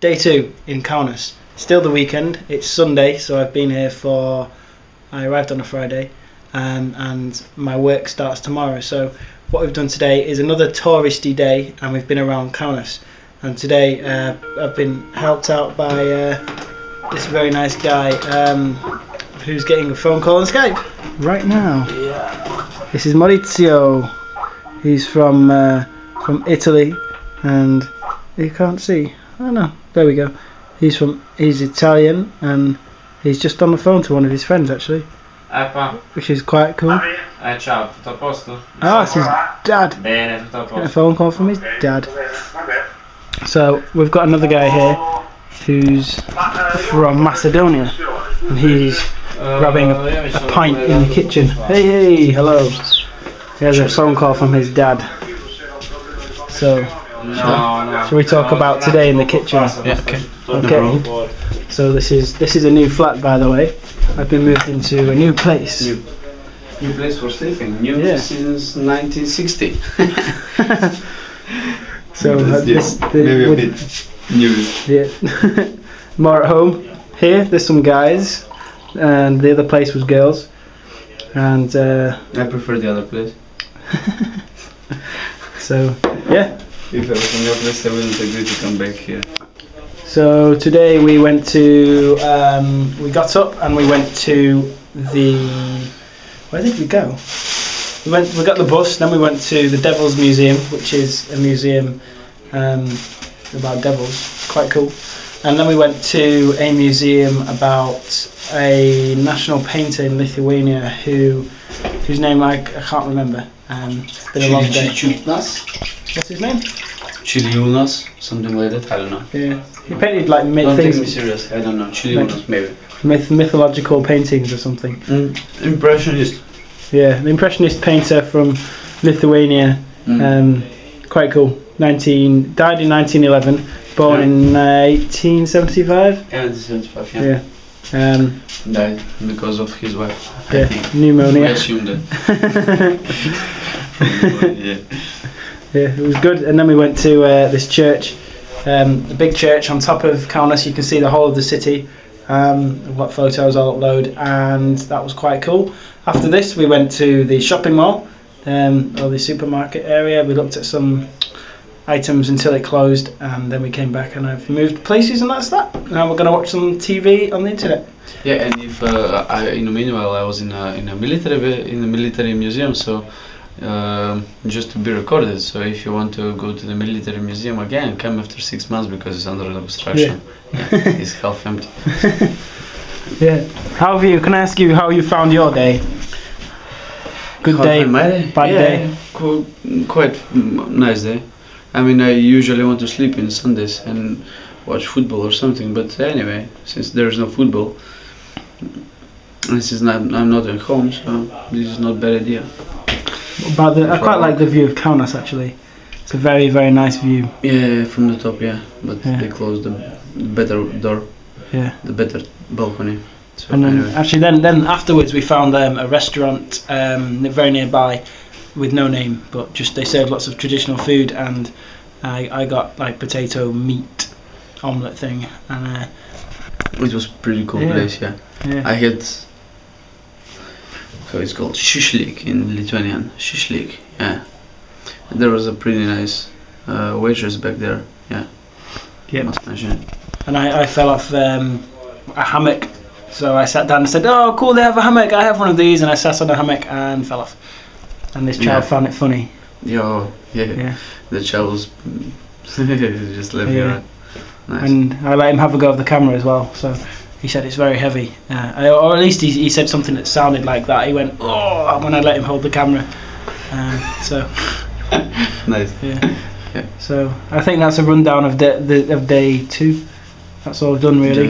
day two in Kaunas. Still the weekend. It's Sunday, so I've been here for. I arrived on a Friday, um, and my work starts tomorrow. So what we've done today is another touristy day, and we've been around Kaunas. And today uh, I've been helped out by uh, this very nice guy um, who's getting a phone call on Skype right now. Yeah. This is Maurizio. He's from uh, from Italy, and you can't see. Oh no, there we go. He's from he's Italian, and he's just on the phone to one of his friends actually, Ecco, which is quite cool. eh ciao, tutto a posto? Ah, it's his dad. Bene, tutto a Getting a phone call from his dad. So we've got another guy here who's from Macedonia, and he's grabbing a, a pint in the kitchen. Hey, hey, hello. He has a phone call from his dad. So, No, no. shall we talk about today in the kitchen? Yeah, okay. Okay. So this is this is a new flat, by the way. I've been moved into a new place. New. New place for sleeping. New Yeah. since 1960. So uh, this the, maybe a bit newest. Yeah. More at home. Here, there's some guys, and the other place was girls. And uh, I prefer the other place. so, yeah. If I was in your place, I wouldn't agree to come back here. So today we went to, um, we got up and we went to the, where did we go? We went, we got the bus, then we went to the Devils Museum, which is a museum um, about devils, quite cool. And then we went to a museum about a national painter in Lithuania who, whose name I, I can't remember. Um, it's been a long day. What's his name? Chiliunas? Something like that? I don't know. Yeah, he painted like myth, Don't take me serious. I don't know. Chiliunas, maybe. myth, mythological paintings or something. Mm, impressionist. Yeah, an impressionist painter from Lithuania. Mm. Um, quite cool. 19 died in 1911, born Yeah. in uh, 1875. yeah, 75, yeah. Yeah. Um, Died because of his wife. I yeah, think. We pneumonia. assume that. yeah. Yeah, it was good. And then we went to uh, this church, um, a big church on top of Kaunas. You can see the whole of the city. Um, I've got photos I'll upload, and that was quite cool. After this, we went to the shopping mall, um, or the supermarket area. We looked at some items until it closed, and then we came back and I've moved places, and that's that. Now we're gonna watch some TV on the internet. Yeah, and if uh, I, in the meanwhile, I was in a in a military in a military museum, so um just to be recorded. So if you want to go to the military museum again, come after six months because it's under construction. Yeah. it's half empty. Yeah. How have you? Can I ask you how you found your day? Good How day. I? bad yeah, day? qu- quite nice day. I mean, I usually want to sleep in Sundays and watch football or something. But anyway, since there is no football, this is not I'm not at home, so this is not bad idea. But the, I quite like the view of Kaunas actually. It's a very very nice view. Yeah, from the top, yeah. But Yeah. they closed the better door, Yeah. the better balcony. So And then anyway. actually then then afterwards we found um, a restaurant um, very nearby with no name, but just they served lots of traditional food and I, I got like potato meat omelette thing and uh, it was pretty cool Yeah. place, yeah. yeah. I had so it's called shishlik in Lithuanian. Shishlik, yeah. And there was a pretty nice uh, waitress back there. Yeah. Yep. Must mention it. and I, I fell off um, a hammock. So I sat down and said, "Oh, cool! They have a hammock. I have one of these." And I sat on a hammock and fell off. And this child Yeah. found it funny. Yo, yeah. Yeah. The child was just living Yeah. Nice. And I let him have a go of the camera as well. So he said it's very heavy, uh, or at least he, he said something that sounded like that. He went, "Oh!" when I let him hold the camera. Um, so nice. yeah. Yeah. So I think that's a rundown of, day the, of day two. That's all done really.